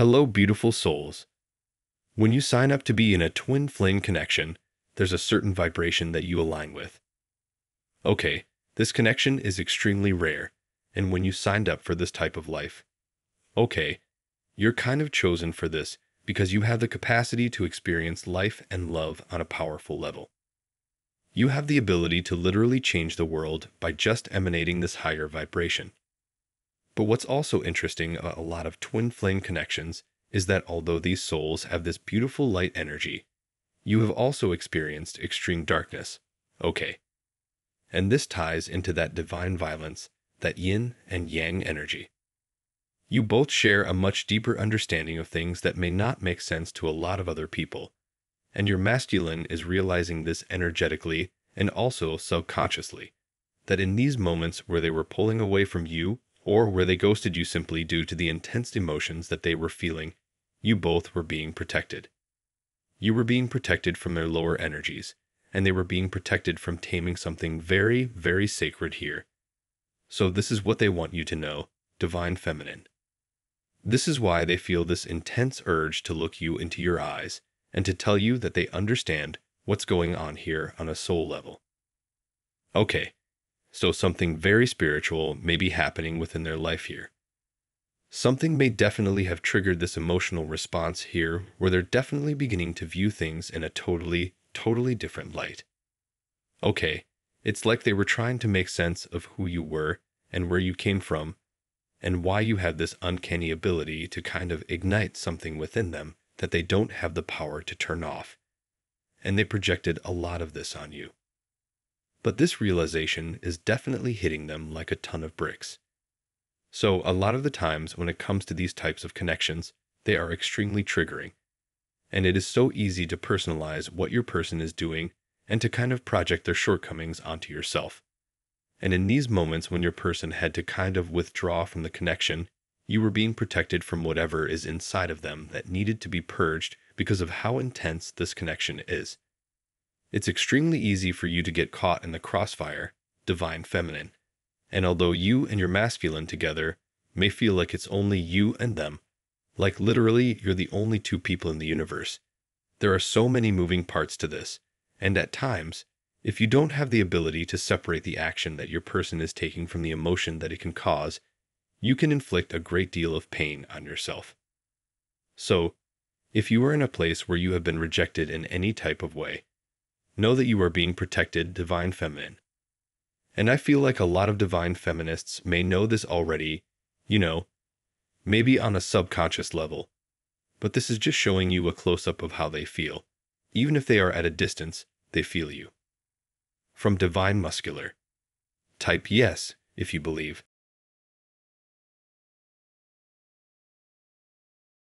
Hello, beautiful souls. When you sign up to be in a twin flame connection, there's a certain vibration that you align with. Okay, this connection is extremely rare, and when you signed up for this type of life, okay, you're kind of chosen for this because you have the capacity to experience life and love on a powerful level. You have the ability to literally change the world by just emanating this higher vibration. But what's also interesting about a lot of twin flame connections is that although these souls have this beautiful light energy, you have also experienced extreme darkness. Okay. And this ties into that divine violence, that yin and yang energy. You both share a much deeper understanding of things that may not make sense to a lot of other people, and your masculine is realizing this energetically and also subconsciously. That in these moments where they were pulling away from you, or where they ghosted you simply due to the intense emotions that they were feeling, you both were being protected. You were being protected from their lower energies, and they were being protected from taming something very, very sacred here. So, this is what they want you to know Divine Feminine. This is why they feel this intense urge to look you into your eyes and to tell you that they understand what's going on here on a soul level. Okay, so something very spiritual may be happening within their life here. Something may definitely have triggered this emotional response here where they're definitely beginning to view things in a totally, totally different light. Okay, it's like they were trying to make sense of who you were and where you came from and why you have this uncanny ability to kind of ignite something within them that they don't have the power to turn off. And they projected a lot of this on you. But this realization is definitely hitting them like a ton of bricks. So, a lot of the times when it comes to these types of connections, they are extremely triggering. And it is so easy to personalize what your person is doing and to kind of project their shortcomings onto yourself. And in these moments when your person had to kind of withdraw from the connection, you were being protected from whatever is inside of them that needed to be purged because of how intense this connection is. It's extremely easy for you to get caught in the crossfire, divine feminine. And although you and your masculine together may feel like it's only you and them, like literally you're the only two people in the universe, there are so many moving parts to this, and at times if you don't have the ability to separate the action that your person is taking from the emotion that it can cause, you can inflict a great deal of pain on yourself. So, if you are in a place where you have been rejected in any type of way, know that you are being protected, divine feminine. And I feel like a lot of divine feminists may know this already, you know, maybe on a subconscious level. But this is just showing you a close up of how they feel. Even if they are at a distance, they feel you from Divine Masculine. Type yes if you believe.